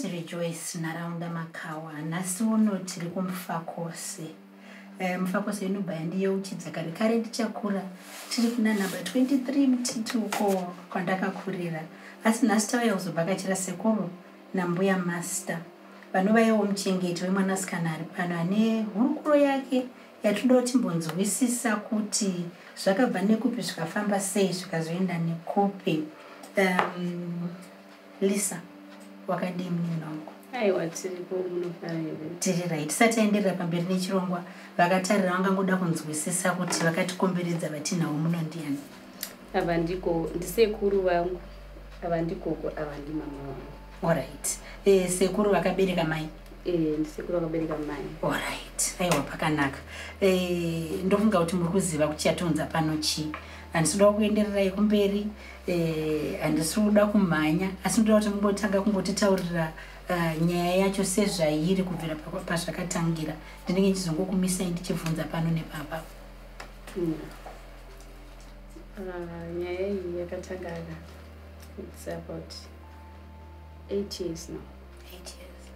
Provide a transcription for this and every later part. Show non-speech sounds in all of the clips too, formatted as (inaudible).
ndinoti rejoice nharaunda makawa. Nhasi uno tiri kumufakose Eh, mufakose inobhaya ndiyeuchidza kare. Kare ndichakura. Tiri kuna namba 23 mutituko kwandakakurira. Asi nhasi tauya kuzobvakachira sekuru nambuya master. Vanovaiwo muchengeti wemwanasikana ari pano ane hurukuro yake yatinoda timbonzwisisa kuti zvakabva nekupi zvikafamba sei zvikazoenda nekupi. Um, lisa wakadii munini wangu? Aiwa tiripo munofara here? Tiri rai tisati aenderera pamberi nechirongwa. Vakatarira vangangoda kunzwisisa kuti vakatikomberedza vatinhavo muno ndiani? Ava ndiko ndisekuru vangu? Ava ndikoko ava ndimama vangu oright e, sekuru vakabereka mai? E, ndisekuru vakabereka mai. Oright aiwa pakanaka. E, ndofunga kuti muri kuziva kuti chatonza pano chii handisi kuda kuendererai kumberi eh, handisi kuda kumhanya. Asi ndoda kuti mumbotanga kungotitaurira uh, nyaya yacho sezvairi kubvira pa- pazvakatangira. Ndinenge ndichizongokumisai ndichibvunza pano nepapa. Mm. Ah, nyaya iyi yakatanga its about eight years now.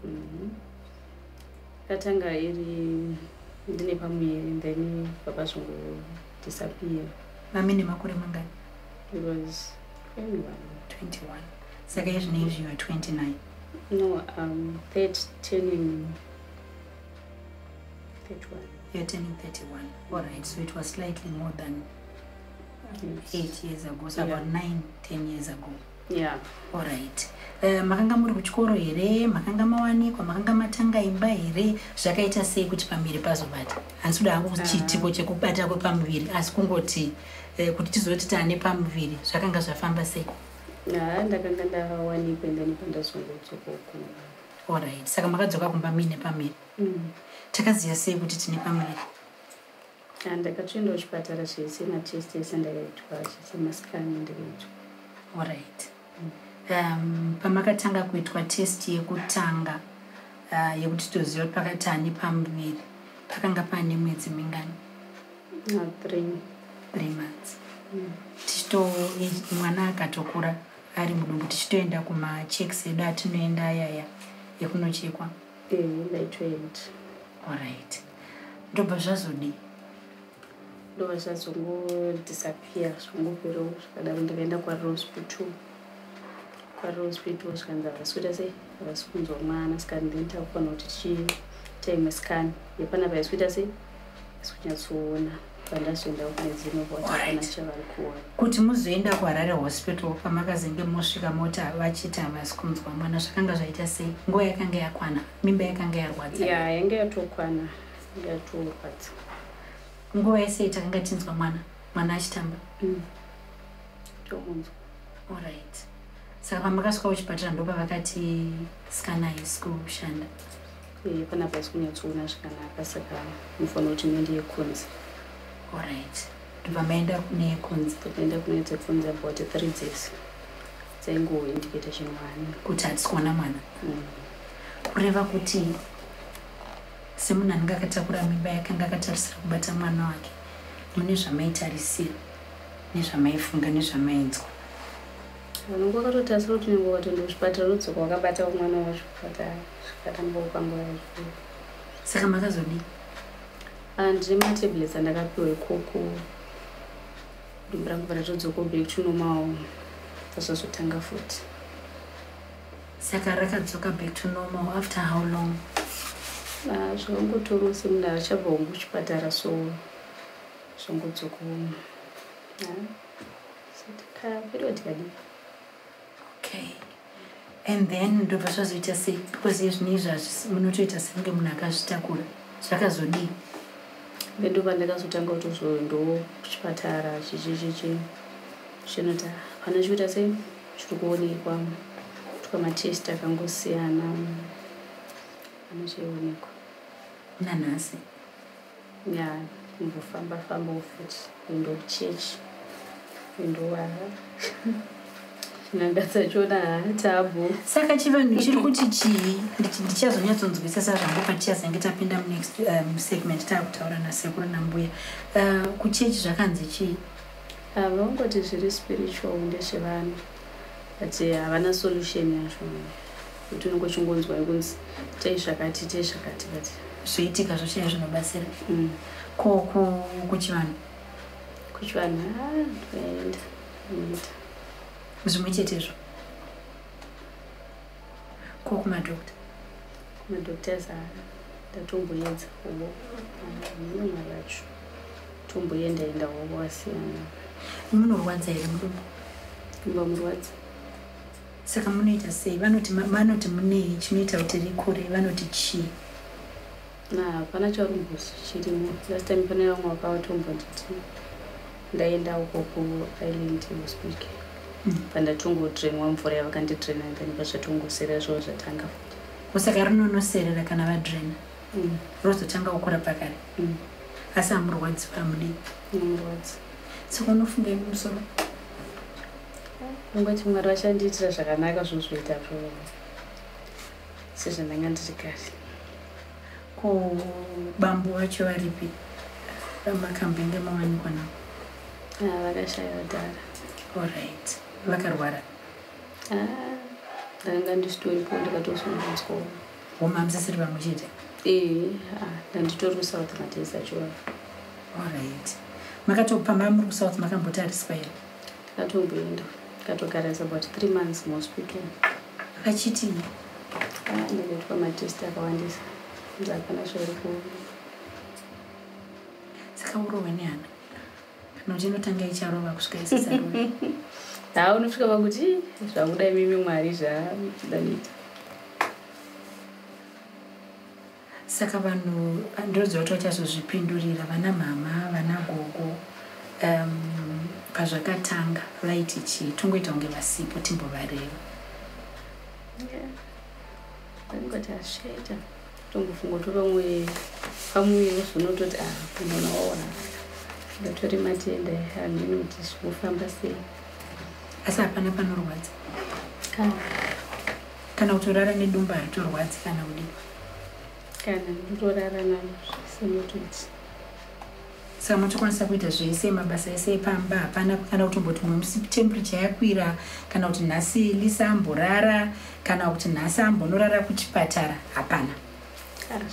Mhm. yakatanga iri ndine pamuviri then baba zvongo mami nemakore mangani? It was 21 21 saka izvinezvi you are 29 no um third turning 31 you're turning 31 alright so it was slightly more than Yes. 8 years ago. So Yeah. about 9 10 years ago. Yeah. Alright uh, makanga muri kuchikoro here makanga mawanikwa makanga matanga imba here. Zvakaita sei kuti pamuviri pazobata? Handisi kuda hangu chiitiko chekubata kwepamuviri asi kungoti kuti tizoti taane pamuviri zvakanga zvafamba sei? Ha ndakanga ndawanikwa ndani pandazongotsokoku alright saka makadzoka kumba muine pamuviri. Takaziva sei kuti tine pamuviri? Ndakatoenda kuchipatara chese matest ese ndakaitwa chese masikani ndikaitwa alright um, pamakatanga kuitwa test yekutanga uh, yekuti toziva kuti pakati ane pamuviri pakanga paane mwedzi mingani three three months. Mm. tichito mwana akatokura ari mudumbu tichitoenda kumachecks edu atinoenda ayaya ekunochekwa Eh, alright ndobva zvazodii ndobva zvazongodisappear zvongoperawo zvakadaro ndikaenda kwarospital. Kwarospital zvikanzi havasi kuita sei havasi kunzwa mwana saka then takufanira kuti tichiita imwe scan. Yepana vaisi kuita sei isi kunyatsoona Alright. chavari kuona kuti muzoenda kuharare hospital pamakazenge mosvika mota vachiti havasi kunzwa mwana zvakanga zvaita sei? Nguva yakanga yakwana mimba yakanga yarwadza? Ya yanga yatokwana yatorwadza. Nguva yese takanga tinzwa mwana mwana achitamba? Tomunzwa alright saka pamakasvika kuchipatara ndo pavakati skana haisi kushanda. Eh, pana paisi kunyatsoona zvakanaka saka mufanira kuti muende yekunzi alright ndobva maenda kune kunzi tokuenda kunoita kunzi about three days. Dzaingoindicata chinwani kuti hatisi kuona mwana kureva kuti semunhu anenge akatakura mimba yakanga akatarisira kubata mwana wake mune zvamaitarisira nezvamaifunga nezvamainzwa vanonge wakatotarisira kuti unenge wakatoenda kuchipatara udzoka wakabata mwana wacho zvikuru saka makazodii ndine matablets andakapiwa ikoko. Dumbu rangu to normal tazvazotanga futi. Saka rakadzoka back to normal after how long? Ah, zvakangotoriwo semunhu achabva wangu kuchipatara so zvangodzoka tikaperiod kadii okay. And then ndobva zvazoita sei? Because izvini izvazvi munotoita senge munhu akazvitakura. Zvakazodii vendo pandakazotanga kutozoendawo kuchipatara chichichichi chinoti pana chikuita sei chiri kuonekwa kutwa matest akangosiyana anochionekwa nanhasi? Ya kumbofamba fambawo futi kuenda kuchechi kuendowara chinanga dzachona hatabho saka chivanhu chiri kuti chii ndichazonyatsonzwisisa zvangu patichazenge tapinda munext um, segment taakutaura nasekuru nambuya. Uh, kuchechi zvakanzi chii vangoti zviri spiritual ndezvevanhu. But havana solution yazvo. Kuti unenge uchingonzwa kunzi tei zvakati tei zvakati kati zvoitika zvochaya zvinobatsira. Mm. ko ku- kuchivanhu? Kuchivanhu ndoenda noita zvimwe chetezvo. Ko kumadhokta madhoktors a ndatomboedza uvo mune mwari acho tomboendaenda uvo wasiyana munorwadza here mudumbu kumba murwadzi saka munoita sei? Vanoti vanoti munei chinoita kuti rikure vanoti chii? Na hapana charumbosi chirimo. Last time pane vamwe vakavatombonditi ndaenda uko kuisland hospital Pandatongotrainwa mvura yavakanditraina then pazvatongosera zvavo zvatanga kusaka rinonoserera kana vadrena Mm, rozotanga kukura pakare? Mm. asi hamurwadzi pamudii nomurwadzi saka unofungai mumusoro ungati mwari vachandiitira zvakanaka zvozvoita zvo sezvandanga ndiri kare. Ko bambo vacho varipi? Makambenge mawanikwa navo Ah, vakashaya dara allright vakarwara? Ah, ndanga ndisitoripo ndikatosungudzwa homa hamusisiri pamwe chete? Ee ndanditori kusouth madays achova allright makatopamba muri kusouth makambotariswa here ndikatomboenda ndikatogara about three months muhospital. Vachiti ndakaitwa matest akawandisa. Nzi hapana zvairi ku saka urohwe nehana kana kuti inotanga icharova kusvika isisarove (laughs) haa unosvika pakuti zvakuda mimi mwari zvadanoita saka vanhu ndinoziva kuti vachazozvipindurira vana mhama vana gogo um, pazvakatanga vaiti chii tongoita kunge vasipo timbovareva. Angoti asveta tombofunga kuti pamwe pamuviri zvinototi a unoona waona ndatori matenda handini kuti zvinofamba sei asi hapana panorwadza. Kana. Kana kutorara nedumba haritorwadzi kana kudii kana ndotorara nazvo semototi saka motokwanisa kuita zvese mabasa ese epamba hapana kana kutomboti musi temperature yakwira kana kuti nhasi lisa amborara kana kuti nhasi ambonorara kuchipatara hapana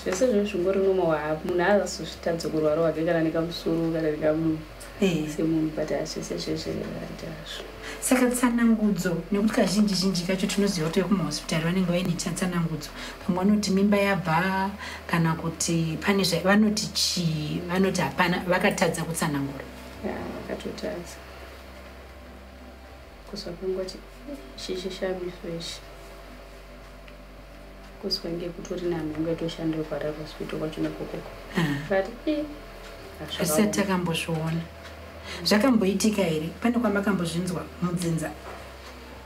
zvese zvo zvingori nomawa munhu haazozvitadze kurwara wake kana nekamusoro kana nekamunu Eh, semunhu but zvese zvezveaitazvo saka tsanangudzo nekuti kazhinji zhinji kacho tinoziva kuti vekumahosipitari vanenge vaine cha- tsanangudzo. Vamwe vanoti mimba yabva kana kuti pane zva vanoti chii vanoti hapana vakatadza kutsanangura. Vakatotadza. Kuzwa kwangoti chichishamiso ichi kuzwa ngekutori namwe ungatoshandira kwarara hospital kwacho nekokoko Ah. but i hazvisati takambozviona. Zvakamboitika here? Pane kwamakambozvinzwa mudzinza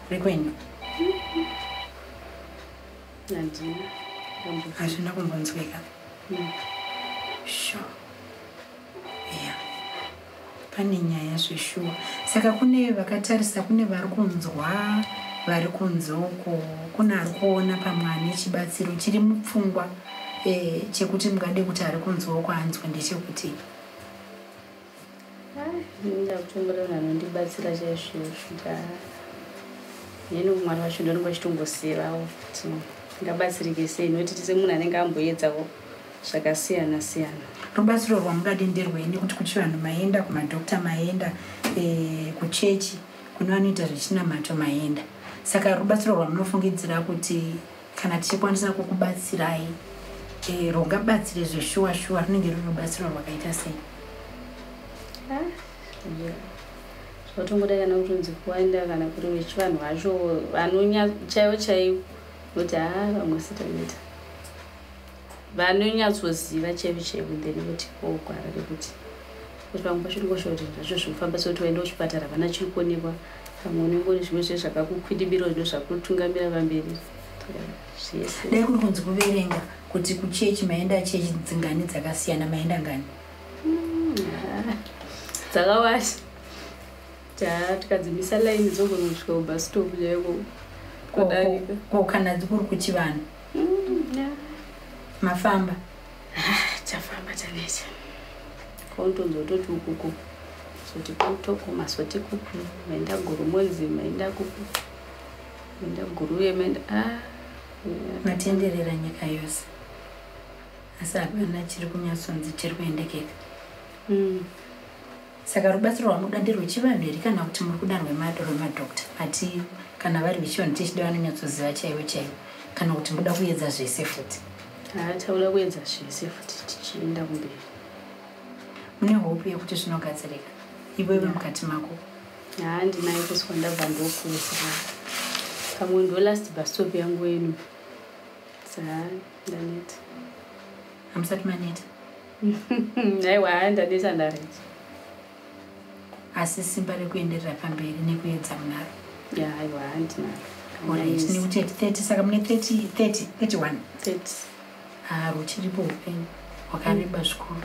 rekwenyu? Handina hazvina kumbonzwika Mm. sure ya pane nyaya zveshuwa. Saka kune vakatarisa kune vari kunzwa vari kunze uko kune ari kuona pamwe ane chibatsiro chiri mupfungwa eh, chekuti mungade kuti ari kunzwa uko anzwa ndechekuti. Ndakutombora munhu anondibatsira chaizvozvo neni mwari wacho ndononga chitongosirawo kuti ngabatsirike sei? Nokuti tise munhu anenge amboedzawo zvakasiyana siyana. Rubatsiro rwamungade nderwei nekuti kuchivanhu maenda kumadhokta maenda eh, kuchechi kune vanoita zvechinamato maenda saka rubatsiro rwamunofungidzira kuti kana tichikwanisa kukubatsirai eh, rungabatsire zveshuwa shuwa runenge ruri rubatsiro rwakaita sei? Zvatongoda kana kutonzi kuwaenda kana kuri wechivanhu vacho vanonya chaivo chaivo nokuti haa vamwe sitanoita vanonyatsoziva chaivo chaivo then voti ogwara rekuti kuti pamwe pacho ndingosha kuti zvacho zvinofamba sekuti waenda kuchipatara vana chiri kuonekwa pamwe unenge une zvimwe zve zvakakukwidibira zvino zvakutungamira pamberi zvese. Dai kuri kunzi kuverenga kuti kuchechi maenda chechi dzingani dzakasiyana maenda ngani? Dzakawanda. Ta tikadzimisa laini dzogona kusvika kubhastop chaiko Ko- kudarika. kana kuri kuchivanhu Mm, yeah. mafamba? Chafamba chanecha kauntonzi utoti ukuku zoti kutoko masoti kuku maenda guru monzi maenda kuku maenda guru yemaenda a matenderera nyika yose. Asi hapana chiri kunyatsonzi chiri kuendekeka. Mm. saka rubatsiro rwamuda nderwechivanhu here kana kuti muri kuda rwema- rwemadhokta ati kana vari vechivanhu tichida vanonyatsoziva chaivo chaivo kana kuti muda kuedza zvese futi. Haa taura kuedza zvese futi tichienda kumberi. Mune hope yekuti zvinogadzirika iwewe mukati mako. Haa ndinayo kuswa ndabva ndokusa. Pamwe ndo last bastop yangu yenu saa ndaneta hamusati maneta (laughs) aiwa haa ndaneta ndareti asi simba rekuenderera pamberi nekuedza munaro ya aiwa haa ndinaro. Alright, nekuti 30 saka mune 30 30 31 Thirty. Ah, ruchiripo upenyu. Hwakareba zvikuru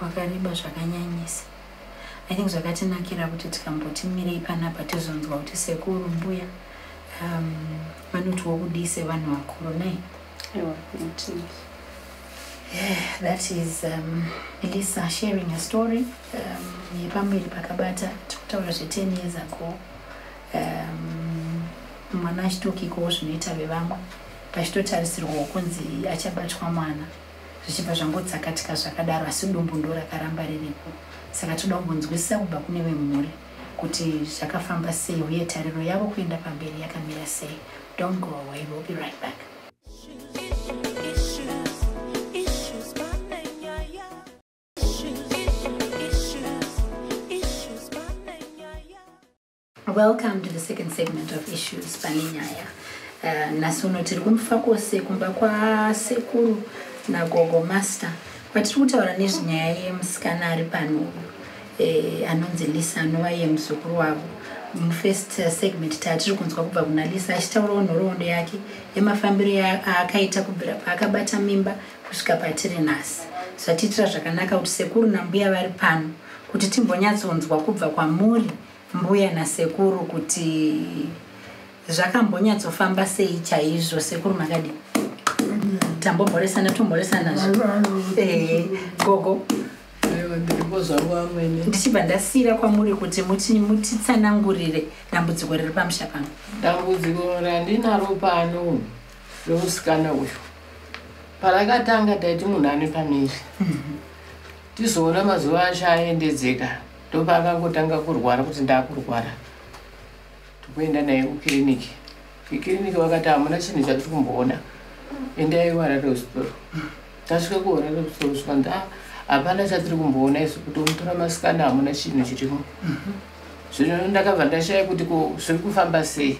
Hwakareba zvakanyanyisa. I think zvakatinakira kuti tikamboti mirei panapa tizonzwa kuti sekuru mbuya um, vanotiwo kudii sevanhu vakuru nai? Notingi that is um, elisa sharing a story. Um, yepamberi pakabata tikutaura zve10 years ago. Um, mwana achitokikawo zvinoita vevamwe. Pachitotarisirwawo kunzi achabatwa mwana zvichibva zvangotsakatika zvakadaro asi dumbu ndo rakaramba riripo. Saka toda kumbonzwisisa kubva kune vemhuri kuti zvakafamba sei uye tariro yavo kuenda pamberi yakamira sei. Don't go away we'll be right back. Welcome to the second segment of issues pane nyaya. Uh, nasono tiri kumufakose kumba kwasekuru nagogo master kwatiri kutaura nezvenyaya yemusikana ari pano eh, anonzi lisa anova iye muzukuru wavo. Mufirst uh, segment taatiri kunzwa kubva kuna lisa achitaurawo nhoroondo yake yemafambiro aakaita kubvira paakabata mimba kusvika patiri nhasi. Zvatiitira zvakanaka kuti sekuru nambuya vari pano kuti timbonyatsonzwa kubva kwamuri mbuya nasekuru kuti zvakambonyatsofamba sei chaizvo. Sekuru makadi tambomhoresana tomhoresana Eh, gogo. Ndichibva ndasiyira kwamuri kuti muti- mutitsanangurire dambudziko riri pamusha pano dambudziko randinaro pano remusikana uyu. Parakatanga taiti munhu ane pamiri. (laughs) Tizoona mazuva acho aendedzeka ndopaakangotanga kurwara kuti ndaakurwara. Tokuenda naye kukiriniki. Kukiriniki vakati hamuna chinhu chatiri kumboona endai warare usitoro tasvika kuwarare usitoro svanzi "Ah, hapana chatiri kumboona isu kuti umutora masikana hamuna chinhu chirimo. Zvino ndakabva ndashaya kuti ko zviri kufamba sei?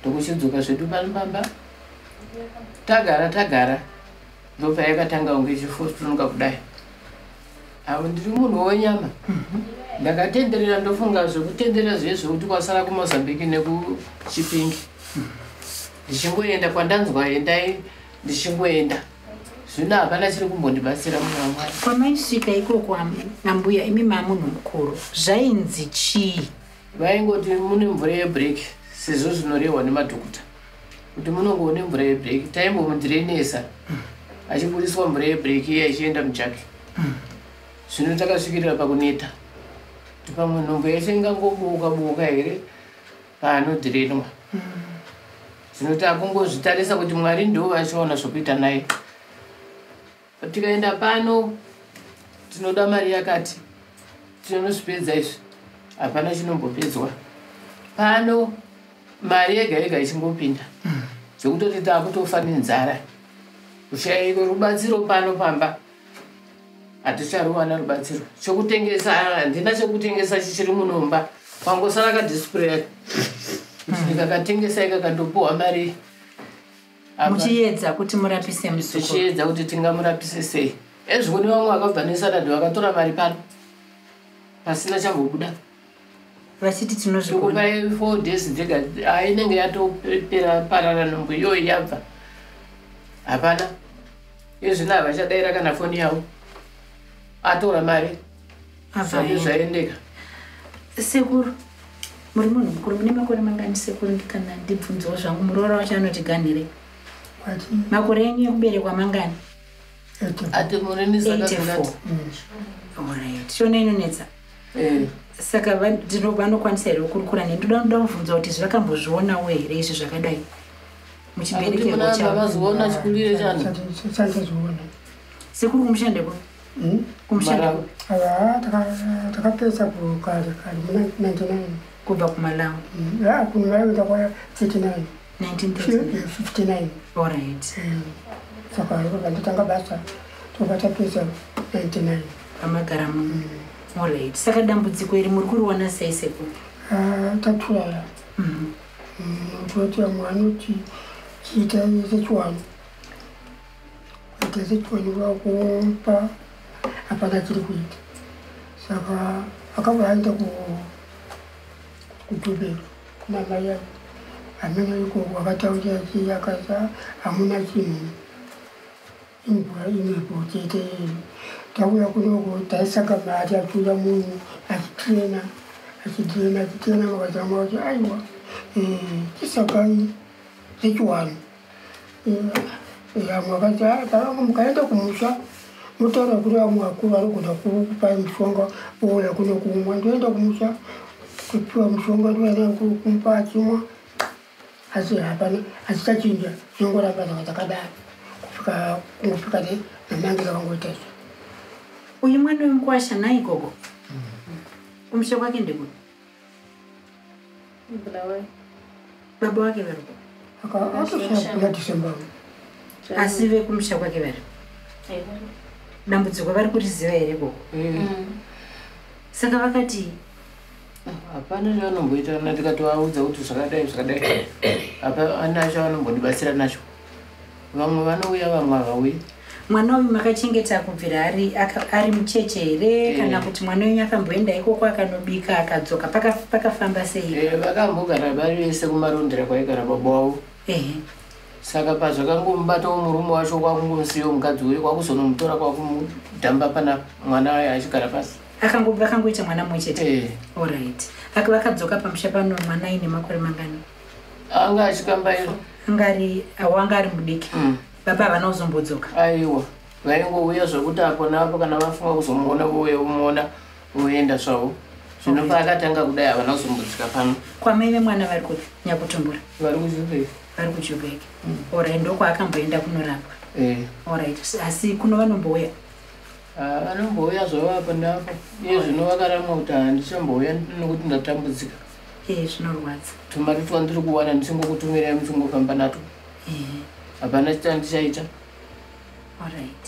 Ndokuchidzoka zvedu panopamba tagara tagara. Ndopa yakatanga kunge chifostunuka kudai. Avo ndiri munhu wenyama. Ndakatenderera ndofunga zvekutenderera zviye zvekuti kwasara kumozambique nekuchipingi ndichingoenda kwandanzwa endai ndichingoenda? Zvino hapana chiri kumbondibatsira munhu wamwari kwamaisvika ikoko am- nambuya imi mamunhu mukuru zvainzi chii? Vaingoti mune mvura yebreak sezvo zvinorehwa nemadhokuta kuti munongo une mvura yebreak taimbomudirenesa achibudiswa mvura yebreak iye achienda mujaki zvino takasvikirira pakuneta. Kuti pamwe nhombo yese ingangobuka buka here paanodhirenwa zvino takungozvitarisa kuti mwari ndo vachiona zvokuita naye. Tikaenda pano tinoda mari yakati tinozvipedza izvi hapana chinombopedzwa. Pano mari yega yega ichingopinda. Zvekutoti taakutofa nenzara kushayiko rubatsiro pano pamba haticharuwana rubatsiro. Chokutengesa handina chekutengesa chichiri munomba. Kwangosara kadisplay kuti ndikakatengesa ikakandopuhwa mari. Muchiedza kuti murapise musukuru tichiedza kuti tingamurapise sei. Ezviko nevamwe vakabva nesaradhi vakatora mari pano. Pasina chambobuda vachiti tinozvikona. Tokupai four days dzega ah, inenge yatopera parara nhombo iyoyi yabva. Hapana. Izvino havachadaira kana foni yavo. Atora mari. Zvake zvaendeka. Sekuru muri munhu mukuru mune makore mangani sekuru kana ndibvunzawo zvangu muroora wacho anoti ganhirei makore enyu ekuberekwa mangani? Ati. Murini 84 sakazvinati Alright. tiona inonetsa saka va- ndino- vanokwanisa here kurukura ne ndoda ndoda kubvunza kuti zvakambozvionawo here izvi zvakadai? Muchibereke muna mavazoona chikurire chano sandazoona sekuri kumushandeko kumushandeko takapedza kare kare muna 99 kuva kumalawi ya mm. ah, kumalawi ntakwaya 59 59 allright mm. saka vanditanga basa tovatapedza 99 vamagara muno mm. allright saka dambudziko iri muri kuriwana sei sekuru ah, tatulala mm-hmm. toti vamwe vanoti chiita sechiwanu kuita sechiwanu vakupa hapana chiri kuita. Saka akabva aita ku kuna mai ake hamena ikoko akataurira chii akaisa hamuna chinhu imvura imwepo chete. Tauya kunoko taisaka mari achiuya munhu achitirena achitirena achitirena makazama kuti aiwa. Chisakai sechiwano amwe akati tavangu mukaenda kumusha. Motaura kuri vamwe vakuru vanogona kupai mushonga ouya kuno kumwa ndoenda kumusha kupewa mshonga tunaenda kumpa chuma azirapani azitachinja zingoramba zakatakadai kufika kufika ni namangiza wangoitesha uyu mwana uyu mkwasha nayi gogo kumsha mm-hmm. kwake ndikuno baba wake veriko adisemba asive kumsha kwake veriko dambudziko vari kuriziva here gogo saka vakati hapana chavanomboita kana tikatovaudza kuti zvakadai zvakadai. (coughs) Hapana chavanombondibatsira nacho vamwe vanouya vamwe havauyi. Mwana uyu makachengeta kubvira ari aka- ari mucheche here? Kana Eh. kuti mwana wenyu akamboenda ikoko akanobika akadzoka Paka- pakafamba sei? Eh, vakambogara vari vese kumarondera kwaigara baba wavo. Ehe. Saka pazvakangomubatawo murume wacho kwakungosiyo mukadzi uye kwakuzonomutora kwakumudhamba pana mwana waye achigara pasi vakangoita mwana mumwe chete? Eh, allright Aka- vakadzoka pamusha pano mwana aine makore mangani? Anga achikambaira angari wanga ari mudiki. Mm, baba havana kuzombodzoka aiwa. Vaingouya zvekuti apo napo kana vafunga kuzomuona vouya vomuona voenda zvavo. Zvino paakatanga kudai havana kuzombodzika pano. Kwamai vemwana vari kupi nyakutumbura? Vari kuchibei vari kujoburg allright ndokwakamboenda kunorapwa? Allright asi kuno vanombouya vanombouya zvavo apo napo iye zvino vakaramwa kuti handichambouya nokuti ndatambudzika. Zvinorwadza. Tumari twandiri kuwana ndichingokutumirai muchingofamba nato. Hapana chandichaita. Allright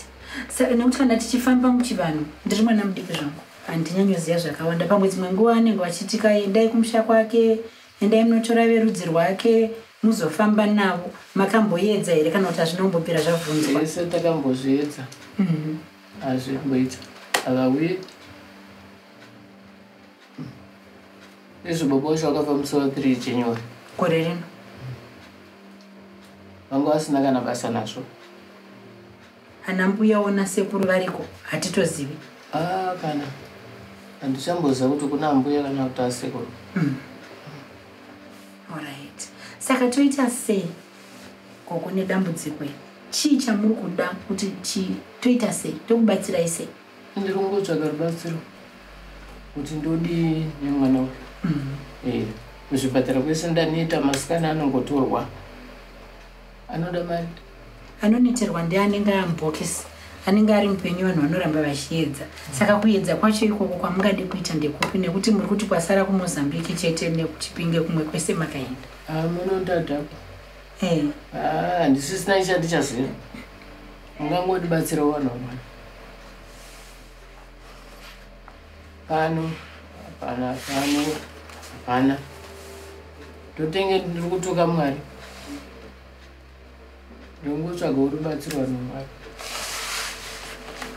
saka nekuti kana tichifamba muchivanhu ndiri mwana mudiki zvangu. Handinyanyoziva zvakawanda. Pamwe dzimwe nguva anenge vachitika endai kumusha kwake endai munotora verudzi rwake muzofamba navo. Makamboedza here kana kuti hazvinombopera zvabvunzwa zvese takambozviedza as you might allow it. Isso, babou, joga, vamos só direitinho. Correrin. Vangu asinaga nabasa nazvo. Ana mbuyawo nasekuru variko, hatitozivi. Ah, kana. Handichamboziva kuti kuna mbuya kana kuti asekuru. Mm. Alright. Saka toita sei gogo nedambudziko iri? Chii chamuri kuda kuti chi toita sei tokubatsirai sei? Ndiri kungotsvaga rubatsiro kuti ndodii nemwana uyu. Eh, muzvipatara kwese ndaneta masikana anongotorwa. Anoda mari? Anoneterwa ndeanenge amubhokisi anenge ari mupenyu vanhu vanoramba vachiedza. Saka kuedza kwacho ikoko kwamungade kuita ndekupi nekuti muri kuti kwasara kumozambiki chete nekuchipinge kumwe kwese makaenda. Munondadhakwa Eh, handisisina ichandichaziva ungangotibatsira vanhu vamwana pano hapana pano hapana totenge ndiri kutuka mwari. Ndingotsvaga rubatsiro vanhu vamwari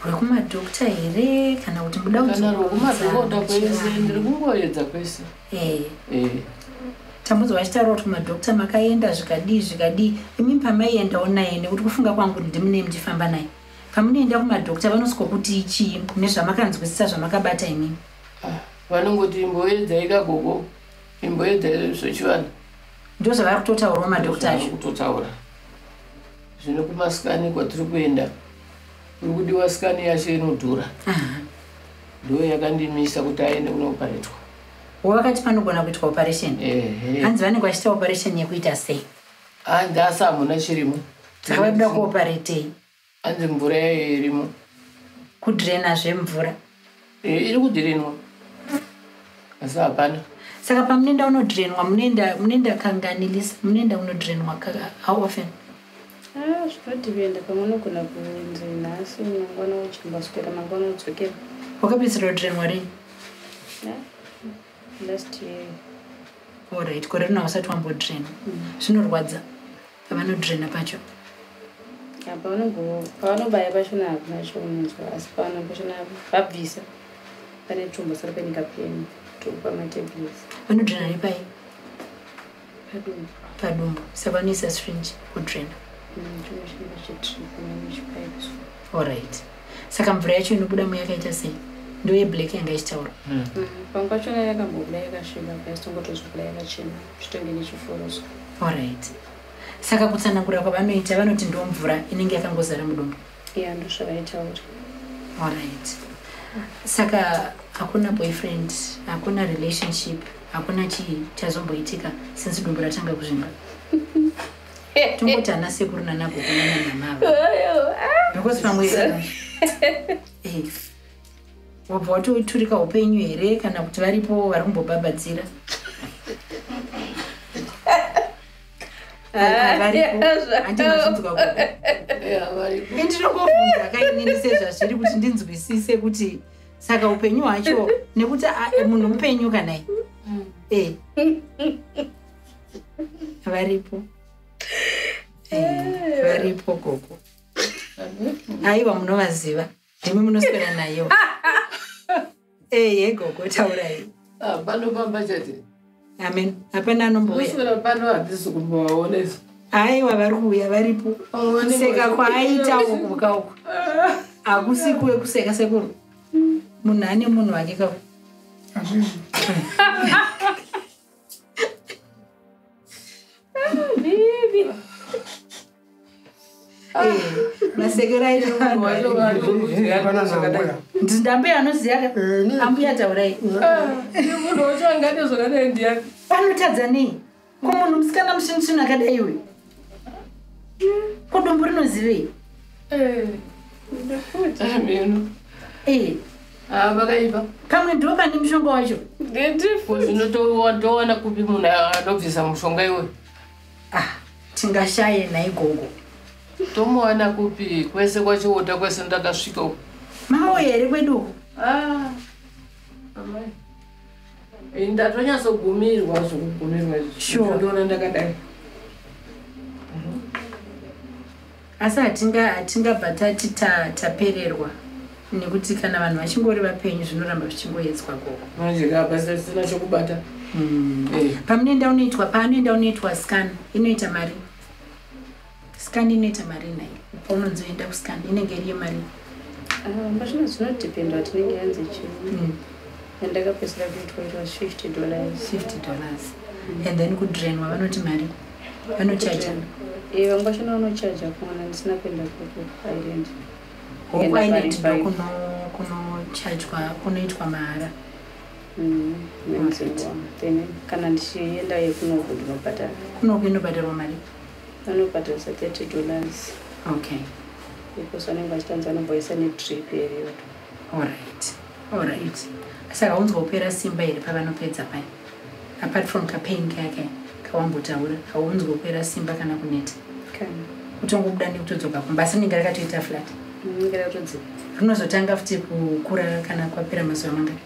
rwekumadhokta here kana kuti muda kana rwokumadhokota kwese ndiri kungoedza kwese. Eh, Tambudza vachitaura kuti kumadhokta makaenda zvikadii zvikadii imi pamaiendawo naye nekuti kufunga kwangu ndimunei muchifamba naye. Pamunoenda kumadhokta vanosikokuti chii nezvamakanzwisisa zvamakabata imimi ah, vanongoti imboedza ikagogo imboedza zvechivanhu. Ndo zvavari kutotaurawo madhokta acho. Kutotaura. Zvino kumasikani kwatiri kuenda kuri kudiwa sikani yacho inodhura. Ndo yakandimisa kuti aende kunoparetwa wo vakati panogona kuitwa operation? Ehe. Hanzi vanenge vachiita operation yekuita sei hanzi asi hamuna chirimo saka vaida kuoparetei hanzi mvura yayo irimo kudhirena zvemvura Eh, iri kudhirinwa asi hapana. Saka pamunoenda unodhirenwa munoenda munoenda kanganilisa munoenda unodhirenwa how often? Ah, zvinodhipenda pamwe unogona kunzi nhasi mangwana uchimbaswera mangwana udzokera wakapedzisira kudhirenwa rini Ah, last year. Allright gore rino hausati wambodhirena zvinorwadza pavanodhirena pacho? Pavanobaya pachona hakuna chounonzwa asi pavanopachona vabvisa pane tumbo sari penyika peni topamatablets vanodhirena nepai? Padumbu. Padumbu. Saka vanoisa syringe chinoshinga chitrichipipe allright saka mvura yacho inobuda mu yakaita sei ndo yeblack yanga ichitaura pamwe pachona yakambobuda yakasviba paisitongotozobuda yakachena zvitonge nechiforoso allright saka kutsanangura kwavanoita vanoti ndo mvura inenge yakangozara mudumbu iya ndo zvavaitaura. Allright saka hakuna boyfriend hakuna relationship hakuna chii chazomboitika since dumbu ratanga kuzvimba. (laughs) Tongoti ana sekuru nanagokunana namava because pamwe Eh, wabva watoturika upenyu here kana kuti varipo vari kumbobhabhadzira Eh, indinongobvunza kainini sezvazviri kuti ndinzwisise kuti saka upenyu hwacho nekuti a- munhu mupenyu kanai e varipo. Eh, varipo koko aiwa munovaziva ndimi munoswera nayo. (laughs) Eye gogo taurai. Ah, panofamba chete? Amen. Hapana anombouya kuswera pano handisi kumbovaona izvo aiwa vari kuuya varipo. Kuseka kwaaita uku. Kauku (laughs) hakusi kuwe kuseka sekuru. Munhu ane munhu wake kauku hazvizi (laughs) Eh, nambuya ndambuya anoziya ka Eh, ambuya taurai. Munhu wacho angade zvakadai ndiyani panotadza nei? Ko munhu musikana mushinisvini akadai uyu? Ko dumbu rinozivei Eh, Ah, vakaipa pamwe ndo pane mushonga wacho? Zvinotowana kupi munhu anobvisa mushonga iwoyo ah tingashaye naigogo tomuwana kupi kwese kwachiota kwese ndakasvika uku. Mauya here kwedu uku? Ah, amai. Ndatonyasogumirwa zvokugumirwa ndoona ndakadai. Asi hatinga hatingabva tati ta- tapererwa. Nekuti kana vanhu vachingori vapenyu zvinoramba zvichingoedzwa gogo manjika basi sina chokubata. Eh, pamunoenda unoitwa paanoenda unoitwa scan inoita mari scan inoita mari nai paunonzoenda kuscan inenge iri yemari mbazvino zvinodhipenda tinenge yanzi chii Mm, yandakapedzera kuitwa it was 50 dollars. 50 dollars. And then kudrenwa vanoti mari vanochaja vachona vanochaja kumwana ndisina kuenda Enda island. Ndo kunochajwa kunoitwa mahara Mm, then kana ndichienda yekunoku ndinobhadhara kunoku inobhadharwa mari vanobhadharisa 30 dollars okay. Because vanenge vachitanza vanomboisa netrip yeriyo. Allright allright saka unzwaupera simba here pavanopedza paya? Apart from kapain kake kawambotaura haunzwaupera simba kana kuneta? Kutongobuda nekutodzoka kumba asi rinenge rakatoita flat? Rinozotanga futi kukura kana kwapera mazuva mangani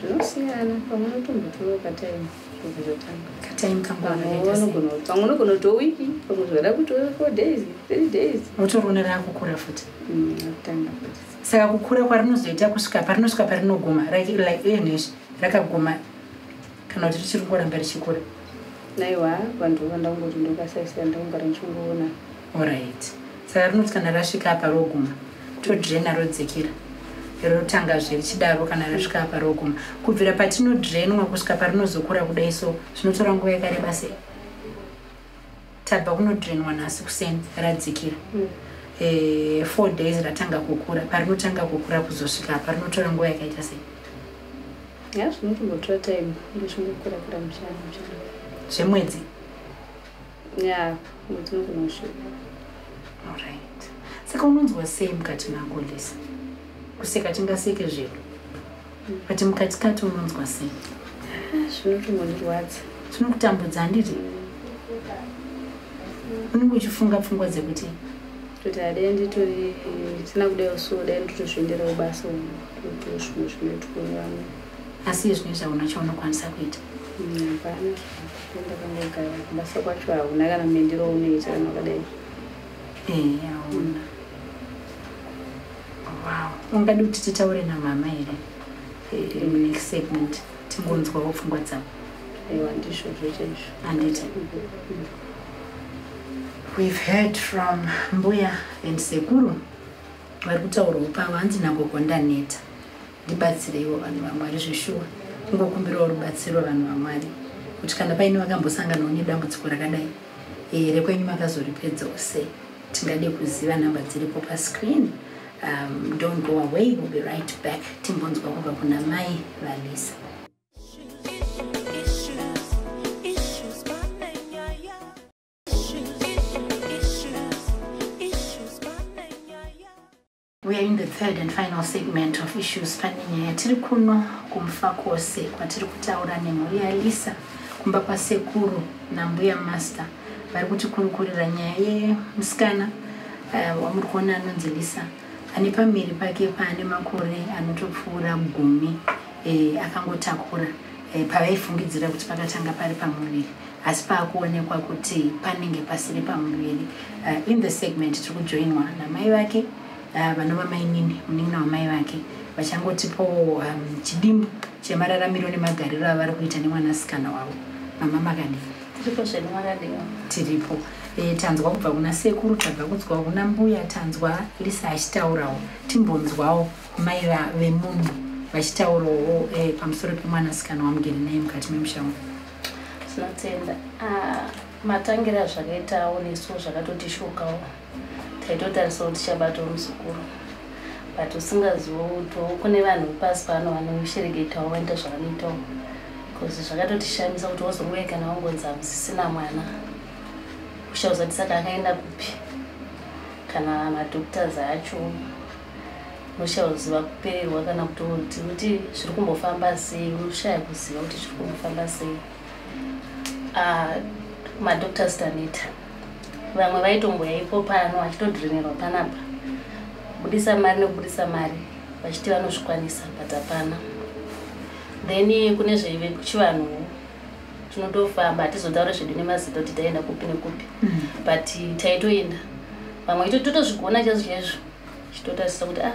zvinosiyana. Pamwe unotombotora katime kangu pamwe unogona kuto wiki pamwe zvada kuti four days three days. Utoriona raakukura futi. Mm, akutanga futi. Saka kukura kwarinozoita kusvika parinosvika parinoguma like like eneshi rakaguma. Kana kuti richiri kungoramba richikura naiwa vantu vandangoti ndokasaisira ndakungara ndichongoona. Allright saka rinoti kana rasvika apa roguma todhirena rodzikira rotangazve richidaro kana rasvika apa roguma kubvira patinodhirenwa kusvika parinozokura kudai so zvinotora nguva yakareba sei? Tabva kunodhirenwa nhasi kuseni radzikira. Mm. Eh, four days ratanga kukura parinotanga kukura kuzosvika apa rinotora nguva yakaita sei? Ya zvinotombotora time ndochingokura kura mushana mushana zvemwedzi? Ya mwedzi unogona kusvika alright saka unonzwa sei mukati mako lisa kuseka tingaseke zviro but mukati kati unonzwa sei? Zvinotongondirwadza zvinokutambudza handiti unenge uchifunga pfungwa dzekuti kuti hadai nditori tina kudai so dai nditozvienderawo basa toto zvimwe zvinoitwa nevamwe asi izvino zvauna chaunokwanisa kuita? Hapana. Kuenda kangogara kubasa kwacho hauna kana muendero unoita kana wakadai. Ee hauna ungadi kuti titaure namama here? Eh, munext segment. Tingonzwawo pfungwa dzavo aiwa ndizvo zvochaizvo handiti we've heard from mbuya and sekuru. Vari kutaurawo pavo hanzi nangoko ndaneta ndibatsireiwo vanhu vamwari zvishuwa kungokumbirawo rubatsiro vanhu vamwari kuti kana paine vakambosanganawo nedambudziko rakadai here kwenyu makazoripedzawo sei? Tingade kuziva namba dziripo pascreen um, don't go away. We'll be right back. Timbonzwa kubva kuna mai valisa we are in the third and final segment of issues pane nyaya tiri kuno kumfa kwose kwatiri kutaura nemhuri yalisa kumba kwasekuru nambuya master. Vari kutikurukurira nyaya yemusikana uh, wamuri kuona anonzi lisa ane pamiri pake paane makore anotopfuura gumi eh, akangotakura eh, pavaifungidzira kuti pakatanga pari pamuviri. Asi paakuonekwa kuti panenge pasiri pamuviri. Uh, in the segment tiri kujoinwa namai vake uh, vanova mainini munin'ina wamai vake. Vachangotipowo um, chidimbu chemararamiro nemagariro avari kuita nemwanasikana wavo. Mama makadi tiripo zvenemakadiwa tiripo e, tanzwa kubva kuna sekuru tabva kunzwa kuna mbuya tanzwa lisa achitaurawo timbonzwawo mai vemunhu vachitaurawo e, pamusoro pemwanasikana wamugere naye mukati memushauro tinotenda matangiro azvakaitawo nesu zvakatotishukawo taitotarisa kuti tichabatawo muzukuru. But usingazivotowo kune vanhu pasi pano vanosheregetawo vaita zvavanoitawo bcause zvakatotishamisa kuti wozongoe kana wangonzi hamusisina mwana uchauzati saka akaenda kupi? Kana madoctors acho unoshauziva kupererwa kana kutoti kuti zviri kumbofamba sei unoshaya kuziva kuti zviri kumbofamba sei. Ah, madoctors taneta vamwe vaitomboyaipo pano vachitodhirenerwa panapa. Kubudisa mari nekubudisa mari vachiti vanozvikwanisa but hapana. Then kune zveive kuchivanhu tinotofamba hatizotaure zvedu nemazita kuti taenda kupi nekupi. But taitoenda. Vamwe ito totozvigona chaizvo chaizvo. Chitotarisisa kuti ah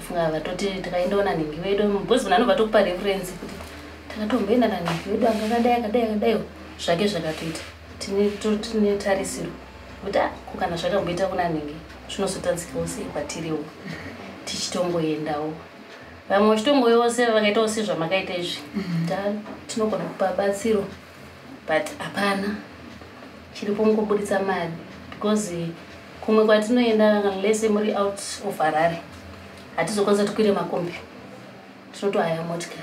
funga vatoti takaendawo nanhingi vedu. Mubhozimani anobva tokupa referensi kuti takatomboenda nanhingi vedu anga akadai akadai akadaiwo zvake zvakatoita. Tine tarisiro. Kuti ah ko kana zvakamboita kuna nhingi zvinozotanzikawo sei kwatiriwo (laughs) tichitongoendawo vamwe vachitongoiwo se vakaitawo sezvamakaita izvi? Ta- tinogona kupa batsiro but hapana. Chiripo ngobuditsa mari because kumwe kwatinoenda unless muri out of harare hatizokwanisa tikwire makombi. Tinotohaya motikari.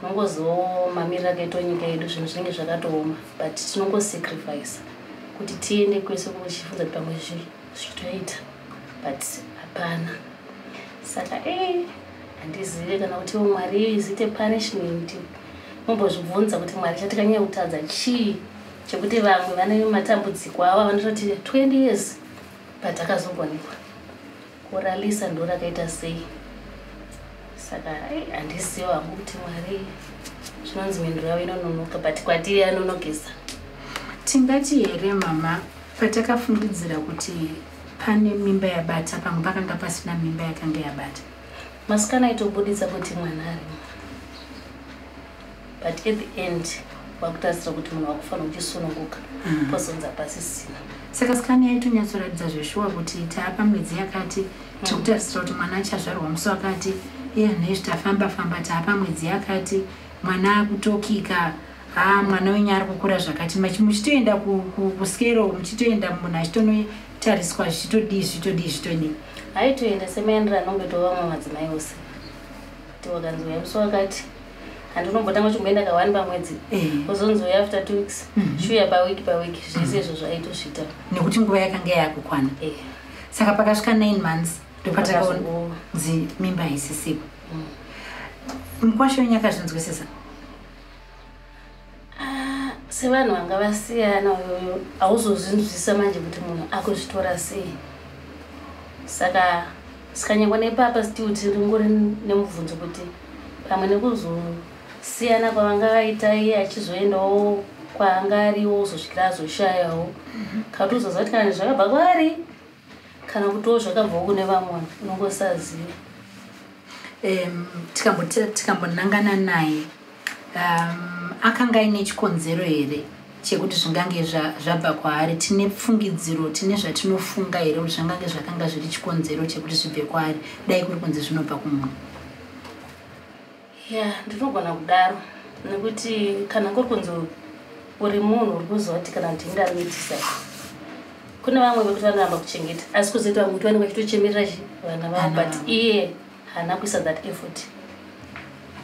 Tinongozivawo mamiriro akaitwa nyika yedu zvinhu zvinenge zvakatooma but tinongosacrifice kuti tiende kwese kuchifunza kuti pamwe zvi- zvichitoita but hapana. Saka e handizive kana kuti iwo mwari izite punishment mombozvibvunza kuti mwari chatikanyanya kutadza chii? Chekuti vamwe vane matambudziko ava vanototi 20 years but akazogonekwa kuralisa ndo rakaita sei? Saka ai, handizivo hangu kuti mwari. Zvinonzi mhinduro yavo inononoka but kwatiri anonogesa tingati here mama patakafungidzira kuti pane mimba yabata pamwe pakanga pasina mimba yakanga yabata? Masikana aitobuditsa kuti mwana arimo but at the end wakutarisira kuti munhu wakufanira kuchisununguka Mhm. pozonza pasisina saka sikani yaitonyatsoratidza zveshuwa kuti taapa mwedzi yakati tikutarisira kuti mwana achazvarwa musi wakati iye nhezvi tafamba famba taapa mwedzi yakati mwana akutokika ha mwana wenyu ari kukura zvakati. Muchitoenda ku- ku- kuskero muchitoenda munhu achitonotariswa zvichitodii zvichitodii zvichitodii haitoenda semaenderano anonge tovamwe madzimai ose. Kuti wakanzi uya musi wakati handinombotanga chimboenda ka1 pamwedzi. Kuzonzi uya after two weeks. Mhm. shuya pawiki pawiki zvese izvo zvaitosvita. Nekuti nguva yakanga yakukwana. Saka pakasvika 9 months kunzi mimba haisisipo. Mukwasho wenyu akazvinzwisisa Ah, sevanhu vanga vasiyana uyoyo hauzozvinzwisisa manje kuti munhu akuzvitora sei. Saka sikanyangwa nepapa still tiri ngori nemubvunzo kuti pamwe nekuzosiyana kwavanga vaita iye achizoendawo kwaanga ariwo uzosvikira azoshayawo kana kuti uzoziva kuti kana zvakabva kwaari kana kutiwo zvakabvawo kune vamwe unongosaziva um, tikambonangana naye. Um, akanga aine chikonzero here chekuti zvingange zva- zvabva kwaari? Tine pfungidziro tine zvatinofunga here kuti zvangange zvakanga zviri chikonzero chekuti zvibve kwaari? Dai kuri kunzi zvinobva kumunhu ya ndinogona kudaro. Nekuti kana kuri kunzi uri munhu uri kuziva kuti kana ndinge ndarimitisa kune vamwe vekuti vanoramba kuchengeta. Asi kuzoita vamwe kuti vanenge vachitochemerera chi vana vavo. But iye haana kuisa that effort.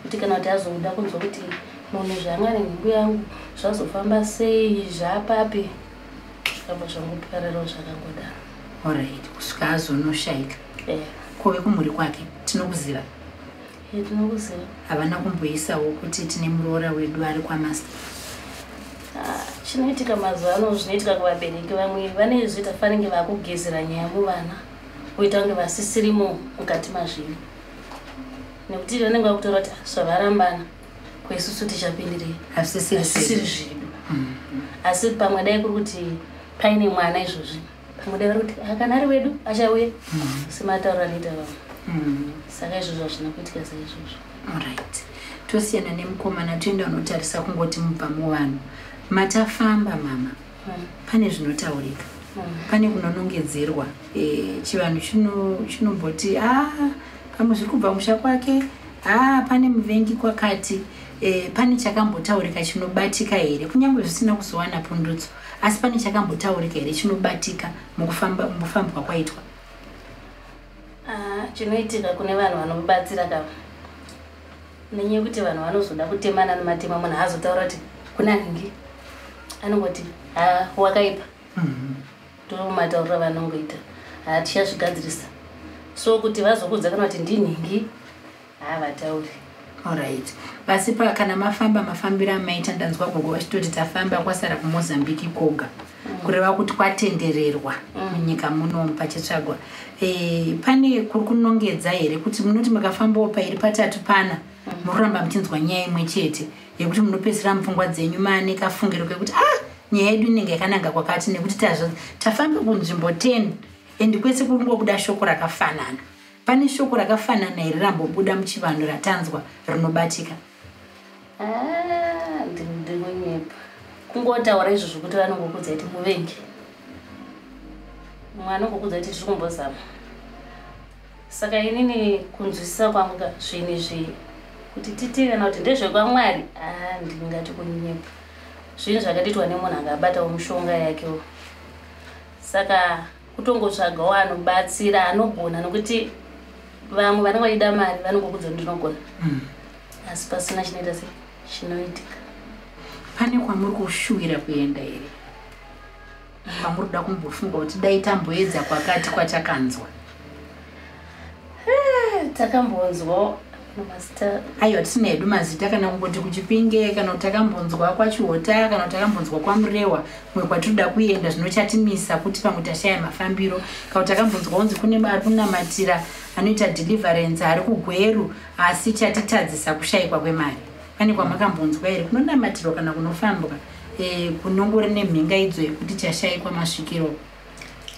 Kuti kana kuti azoda kunzwa kuti munhu zvanga nenhungu yangu zvazofamba sei zvaapapi? Zvikabva zvangoparirawo zvakangodaro oright kusvika azonoshayika Eh, kuve kumhuri kwake tinokuziva tinokuziva havana kumboisawo kuti tine muroora wedu ari kwamasta Ah, chinoitika mazuva ano zvinoitika kuvabereki vamwe vane zvoita fanenge vakugezera nyaya muvana voita kunge vasisirimo mukati mazvino nekuti vanenge vakutora kuti zvavarambana kwaisusu tichapindirei hazvisisiri asisiri zvedu. asi pamwe dai kuri kuti paine mwana izvozvi pamwe dai vari kuti "Ah, kana ari wedu achauya. Sematauro anoita vamwe. Mm. Saka izvozvo hazvina kuitika saizvozvo oright tosiyana nemukomana toenda unotarisa kungoti mubva muvanhu. Matafamba mama. Mm, pane zvinotaurika. Mm. pane kunonongedzerwa e, chivanhu chino- chinomboti a pamwe zviri kubva musha kwake. A pane muvengi kwakati. E, pane chakambotaurika chinobatika here? Kunyange zvisina kuzowana pundutso asi pane chakambotaurika here chinobatika mukufamba mukufambwa kwaitwa? Ah, chinoitika kune vanhu vanobatsira kava? Nenyaya yekuti vanhu vanozoda kutemana nematema munhu haazotaura kuti kuna nhingi? Anongoti ha wakaipa. Mhm. ndomataurira vanongoita. Ha tichazvigadzirisa so kuti vazokudza kana kuti ndinhingi havatauri alright pasi pa kana mafamba mafambiro amaita ndanzwa gogo vachitoti tafamba kwasara kumozambique koga kureva kuti kwatendererwa munyika munomu pachitsvagwa e, pane kuri kunongedza here kuti munoti mukafambawo pairi patatu pana muroramba muchinzwa nyaya imwe chete yekuti munopedzisira mupfungwa dzenyu maane kafungiro kekuti ah nyaya yedu inenge yakananga kwakati nekuti tafamba kunzvimbo 10 endi kwese kuri kungobuda shoko rakafanana. Pane shoko rakafanana here rambobuda muchivanhu ratanzwa rinobatika? Ah, ndingonyepa kungotaura izvozvo kuti vanongokudza kuti muvengi mumwe anongokudza kuti tiri kumbozama saka inini kunzwisisa kwangu ka zvinhu izvi kuti titi kana kuti ndezvekwamwari a ndingati kunyepa. Zvinhu zvakatiitwa nemunhu angabatawo mushonga yakewo saka kutongotsvagawo anobatsira anogona nokuti vamwe vanenge vaida mari vanongokudza kuti ndinogona. Asi pasina chinoita sei chinoitika. Pane kwamuri kushuwira kuenda here kwamuri kuda kumbofunga kuti dai tamboedza kwakati kwatakanzwa takambonzwawo namazita aiwa tisina hedu mazita kana kungoti kuchipinge kana kuti takambonzwa kwachihota kana kuti takambonzwa kwamurewa mwe kwatinoda kuenda zvinochatimisa kuti pamwe tashaya mafambiro. Kana kuti takambonzwa kunzi kune ari kunamatira anoita deliverance ari kugweru asi chatitadzisa kushayikwa kwemari. Pane kwamakambonzwa here kunonamatirwa kana kunofambwa kunongori nemhinga idzo yekuti chashayikwa masvikiro.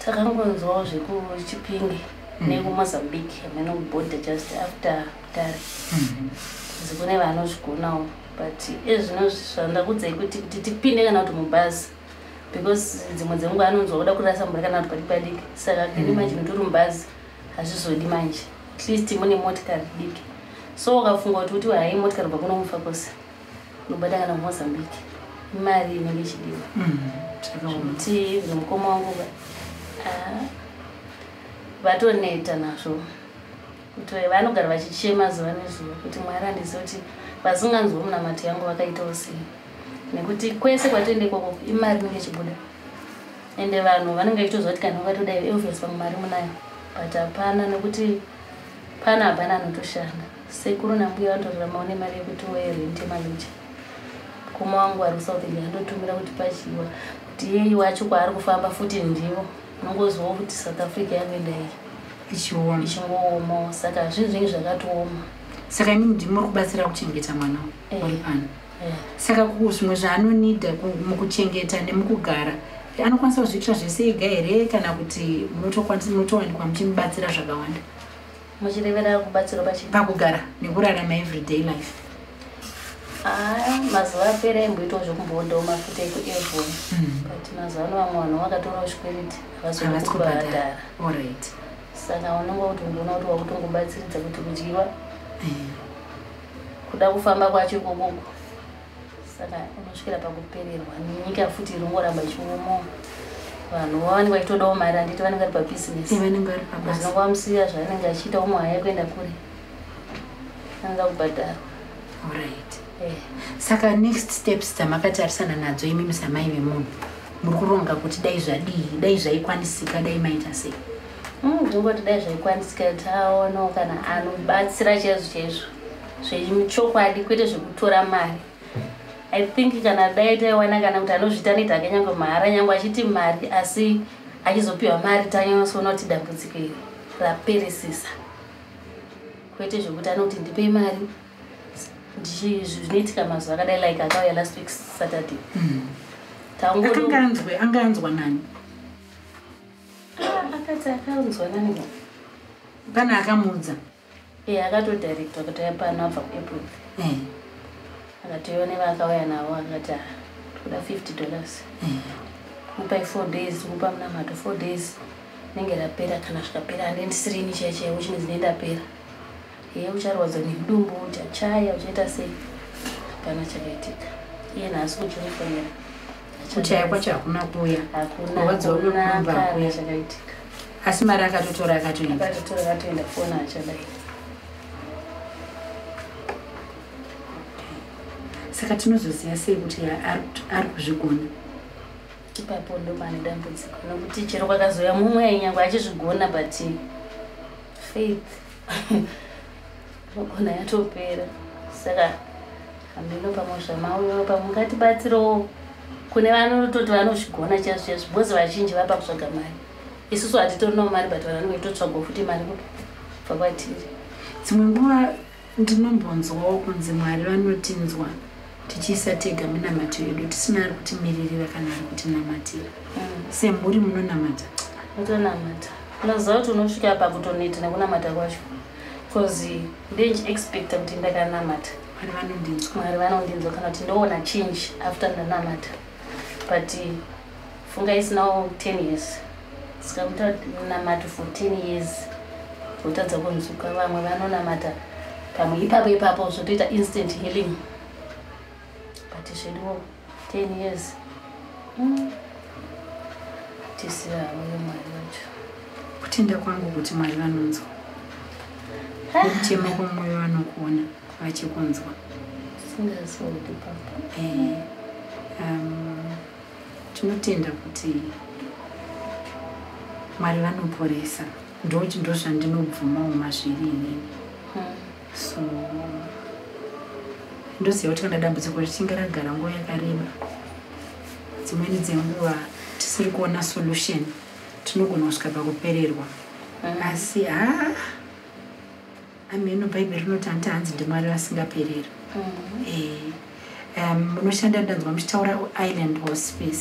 Takangonzwawo zvekuchipinge nekumozambique hamene kubhodha just after kutare kunzi kune vanozvigonawo but ezvino zvandakudzai kuti kuti tipinde kana kuti mubhazi because dzimwe dzenguva anonzwa kuda kurasa mhuri kana kuti padi padiki saka keni manje noturi mubhazi hazvizodi manje. At least mune motikari diki. So ukafunga kuti kuti hai motikari bva kuno mufakosi unobata kana mumozambique imari inenge ichidiwa zvakaoma kuti zvemukoma wangu vatoneta nazvo. Kuti vanogara vachichema zuva nezuva kuti mwari handizivi kuti vasinganzwa munamato yangu vakaitawo sei nekuti kwese kwatoende ikoko imari inenge ichibuda. Ende vanhu vanenge vachitoziva kuti kana vakatodai obvious pamwe mari munayo but hapana nekuti pana hapana anotoshanda. Sekuru nambuya vanotoraramawo nemari yekuti werente maloja mukoma wangu ari south india andotumira kuti pachiwa kuti yei wacho kwaari kufamba futi ndivo unongozwawo kuti south africa yangoendai ichioma. Ichingoomawo saka zvinhu zvingi zvakatooma. Saka inini ndi muri kubatsira kuchengeta mwana Eh. uri pano. Eh, saka zvimwe zvaanonidha ku- mukuchengeta nemukugara anokwanisa kuzviitira zvese ega here kana kuti munotowanikwa muchimubatsira zvakawanda? Muchirevera kubatsirwa pakugara nekurarama everyday life aya mazuva apera aimboitawo zvekumboondawo mafuta ekuevhoni but mazuva ano vamwe vanhu vakatorawo zvikwereti havasi kubhadhara saka unonga kuti ungoona kuti wakutongobatsiridza kuti kudyiwa kuda kufamba kwacho ikokoko saka unosvikira pakupererwa nenyika futi irongoramba ichiumawo vanhu vavanenge vachitodawo mari handiti vanenge vari pabhizinesi vanenge pabasa zvinongovamusiya zvaanenge achiita umwe haya kuenda kure. Anoda kubhadharwa allright Eh. Saka next steps dzamakatarisana nadzo imi musamai vemunhu. Muri kuronga kuti dai zvadii dai zvaikwanisika dai maita sei. Mm, zvingoti dai zvaikwanisika taonawo kana anobatsira chaizvo chaizvo zvechokwadi kwete zvekutora mari. I think kana dai taiwana kana kuti anozviita neti akanyange mahara nyange achiti mari asi achizopiwa mari tanyatsoona kuti dambudziko iri raperesisa kwete zvekuti anoti ndipei mari zvinoitika mazuva akadai like akauya last week saturday. Akanganzwe anganzwa nani? Ah, akati akaunzwa nani pana akamuudza. E akatodirectwa akatouya pano abva kuapril Eh, akatoione vakauya navo akati "Ah, toda 50 dollars. Eh. kupai four days kupa munamato four days. Inenge rapera kana zvikapera handendisirini chai chaiwo chine dzinoendapera iye ucharwadza nemudumbu uchachaya uchaita sei? Hapana chakaitika. Iye nhasi kuchinifonera kuchaya kwacho hakuna kuuya hakuna kurwadza hakuna chakaitika. Asi mari akatotora akatoenda. Akatotora akatoenda fona achadai. Saka tinozoziva sei kuti ari- kuzvigona? Ipapo ndo pane dambudziko. Nokuti chero kwakazoya mumwe ainyangwe achizvigona but faith (laughs) inogona yatopera. Saka hamino pamwe zvamauyo pamwe ngatibatsirewo. Kune vanototi vanozvigona chaizvo chaizvo bhozi vazhinji vapa kutsvaga mari. Isusu hatitorinawo mari but vanenge vachitotsvagawo futi mari kubva kwatiri. Dzimwe nguva ndinombonzwawo kunzi mwari vanotinzwa tichiisa tega minamato yedu tisina ari kutimiririra kana ari kutinamatira. Semburi munonamata. Utonamata unoziva kuti unosvika pakutoneta nekunamata kwacho bcause ndenchiexpecta kuti ndakanamata. Mwari vanondinzwa. Kana kuti ndoona change after ndanamata. But funga isinawo 10 years. Sikamuta namati for 10 years zotadza kunzuka. Vamwe vanonamata pamwe ipapo ipapo zvotoita instant healing. But zveduwo 10 years. Mm. tisiravoyo mwari vacho kutenda kwangu kuti mwari vanonzwa nekuchema kwomwoyo vanokuona vachikunzwa singaziodi papa. Eh, um, tinotenda kuti mwari vanoporesa. Ndochi ndo zvandinobvumawo mazviri inini. Mm. so ndoziva kuti kana dambudziko richinge ragara nguva yakareba dzimweni dzenguva tisiri kuona solution tinogona kusvika pakupererwa. Mm. asi ha ameno bhaibheri rinoti hanti hanzi ndimwari vasingapereri Mm. Eh, um, munoshanda ndanzwa muchitaura island hospice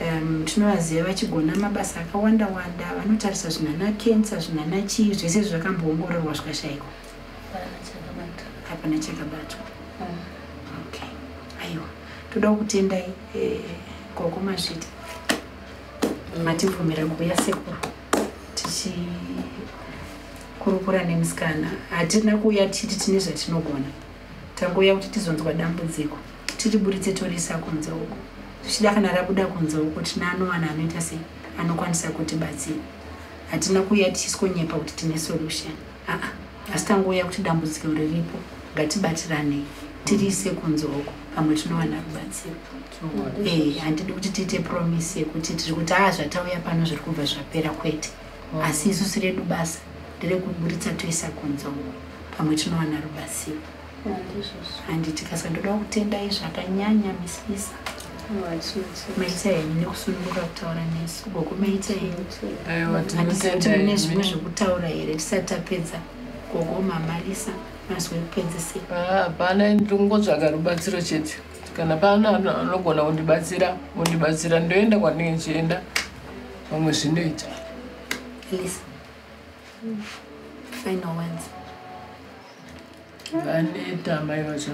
um, tinovaziva vachigona mabasa akawanda wanda vanotarisa zvinana kensa zvinana chii zvese zvakamboongororwa zvikashayikwa Hapana chakabatwa. Mm. okay. Aiwa. Toda kutendai eh, koko mazviti matibvumira kuuya sekuru tichikurukura nemusikana. Hatina kuuya titi tine zvatinogona. Tangouya kuti tizonzwa dambudziko. Tiriburitse torisa kunze uko. Zvichida kana rabuda kunze uko tina anowana anoita sei? Anokwanisa kutibatsira. Hatina kuuya tichiskonyepa kuti tine solution. Aa asi tangouya kuti dambudziko riripo ngatibatirane. Tiriise kunze uko pamwe tinowana rubatsiro. Eh, handidi kuti tiite promisi yekuti tiri kuti aa zvatauya pano zviri kubva zvapera kwete. Asi isusu redu basa nderekuburitsa toisa kunze uko pamwe tinowana rubatsiro handi tikasa ndoda kutendai zvakanyanya misisa maita henyu nekusununguka kutaura nesu. Goko maita henyu mune zvimwe tinotenda zvekutaura here tisati tapedza gogo mamalisa mazwe kupedzisei hapana ndingotsvaga rubatsiro chete. Kana pana ano- anogona kundibatsira kundibatsira ndoenda kwandinge ndichienda vamwe zvinoita lisa words. Vaneta mai vacho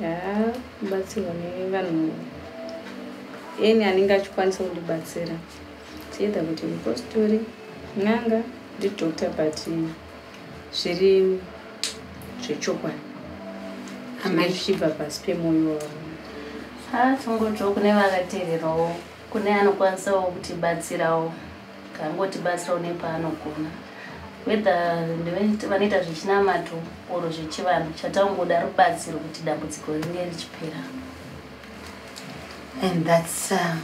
ya kubatsirwa nevanhu eni anenge achikwanisa kundibatsira. Tiedha kuti mupostori n'anga ndidhokta but zviri zvechokwadi. Amai. zvichibva pasi pemwoyo wavo. Ha tingotiwo kune vakateererawo kune anokwanisawo kutibatsirawo kangotibatsirawo nepaanogona whether ndeve- vanoita zvechinamato oro zvechivanhu chatangoda rubatsiro kuti dambudziko ringe richipera. And thats uh,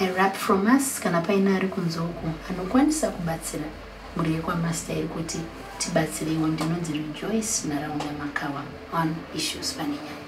a rap from us. Kana paine ari kunze uku anokwanisa kubatsira mhuri yekwamaster iri kuti tibatsireiwo ndinonzi rejoice nharaunda makawa on issues pane nyaya